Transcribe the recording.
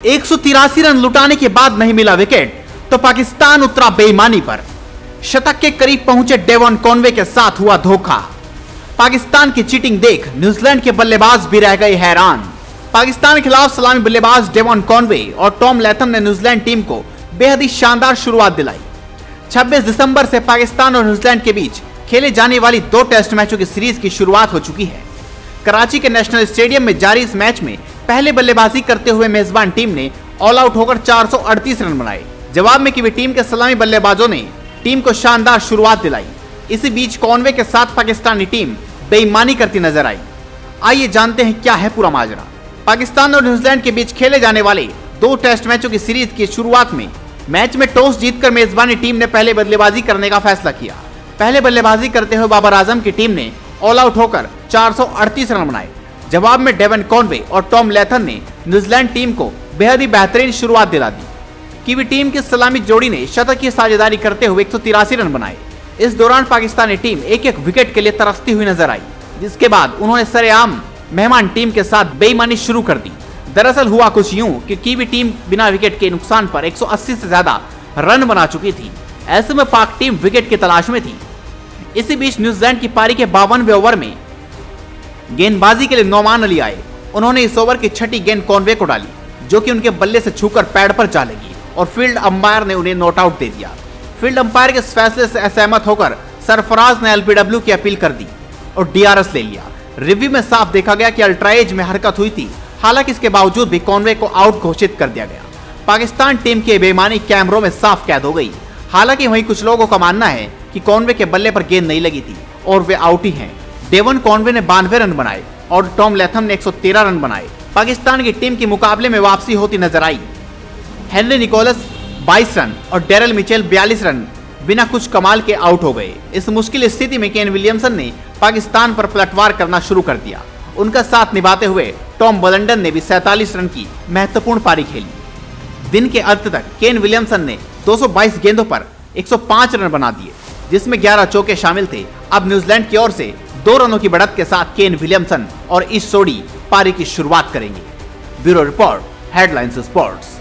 एक सौ तिरासी रन लुटाने के बाद नहीं मिला विकेट तो पाकिस्तान उतरा बेईमानी पर। शतक के करीब पहुँचे डेवन कॉनवे के साथ हुआ धोखा। पाकिस्तान की चीटिंग देख न्यूजीलैंड के बल्लेबाज भी रह गए हैरान। पाकिस्तान के खिलाफ सलामी बल्लेबाज डेवन कॉनवे और टॉम लेथम ने न्यूजीलैंड टीम को बेहद ही शानदार शुरुआत दिलाई। 26 दिसंबर से पाकिस्तान और न्यूजीलैंड के बीच खेले जाने वाली दो टेस्ट मैचों की सीरीज़ की शुरुआत हो चुकी है। कराची के नेशनल स्टेडियम में जारी इस मैच में पहले बल्लेबाजी करते हुए मेजबान टीम ने ऑल आउट होकर 438 रन बनाए। जवाब में की टीम के सलामी बल्लेबाजों ने टीम को शानदार शुरुआत दिलाई। इसी बीच कॉनवे के साथ पाकिस्तानी टीम बेईमानी करती नज़र आई। आइए जानते हैं क्या है पूरा माजरा। पाकिस्तान और न्यूजीलैंड के बीच खेले जाने वाले दो टेस्ट मैचों की सीरीज़ की शुरुआत में मैच में टॉस जीतकर मेजबानी टीम ने पहले बल्लेबाजी करने का फैसला किया। पहले बल्लेबाजी करते हुए बाबर आज़म की टीम ने ऑल आउट होकर 438 रन बनाए। जवाब में डेवन कॉनवे और टॉम लेथन ने न्यूजीलैंड टीम को बेहद ही बेहतरीन शुरुआत दिला दी। कीवी टीम की सलामी जोड़ी ने शतक की साझेदारी करते हुए एक रन बनाए। इस दौरान पाकिस्तानी टीम एक एक विकेट के लिए तरसती हुई नज़र आई, जिसके बाद उन्होंने सरेआम मेहमान टीम के साथ बेईमानी शुरू कर दी। दरअसल हुआ कुछ यूँ कि कीवी टीम बिना विकेट के नुकसान पर 180 से ज़्यादा रन बना चुकी थी। ऐसे में पाक टीम विकेट की तलाश में थी। इसी बीच न्यूजीलैंड की पारी के बावनवे ओवर में गेंदबाजी के लिए नौमान अली आए। उन्होंने इस ओवर की छठी गेंद कॉनवे को डाली, जो कि उनके बल्ले से छूकर पैड पर जा लगी, और फ़ील्ड अंपायर ने उन्हें नोट आउट दे दिया। फ़ील्ड अंपायर के फैसले से असहमत होकर सरफराज ने एलबीडब्ल्यू की अपील कर दी और डीआरएस ले लिया। रिव्यू में साफ़ देखा गया कि अल्ट्राएज में हरकत हुई थी, हालाँकि इसके बावजूद भी कॉनवे को आउट घोषित कर दिया गया। पाकिस्तान टीम की बेईमानी कैमरों में साफ़ कैद हो गई। हालाँकि वहीं कुछ लोगों का मानना है कि कॉनवे के बल्ले पर गेंद नहीं लगी थी, और वे आउट ही हैं। डेवन कॉनवे ने बानवे रन बनाए और टॉम लेथम ने 113 रन बनाए। पाकिस्तान की टीम के मुकाबले में वापसी होती नज़र आई। हेनरी निकोलस 22 रन और डेरल मिचेल 42 रन बिना कुछ कमाल के आउट हो गए। इस मुश्किल स्थिति में केन विलियमसन ने पाकिस्तान पर पलटवार करना शुरू कर दिया। उनका साथ निभाते हुए टॉम बलंडन ने भी सैतालीस रन की महत्वपूर्ण पारी खेली। दिन के अंत तक केन विलियमसन ने 222 गेंदों पर 105 रन बना दिए, जिसमें 11 चौके शामिल थे। अब न्यूजीलैंड की ओर से दो रनों की बढ़त के साथ केन विलियमसन और इस सोडी पारी की शुरुआत करेंगे। Bureau report headlines sports